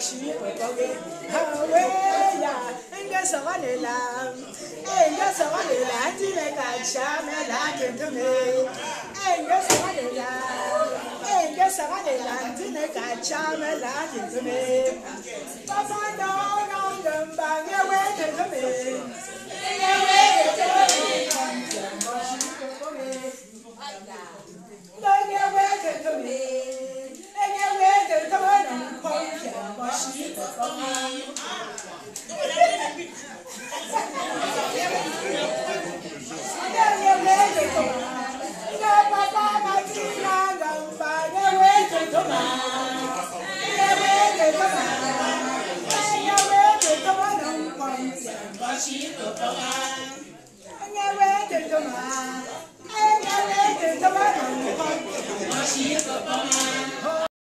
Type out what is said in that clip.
shi popoge hawe ya nga sawalela eh, nga sawalela ndine kachame la kentume eh, nga sawalela eh, nga sawalela ndine kachame la kentume papa no no kentume ngewe kentume Thank you.